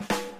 you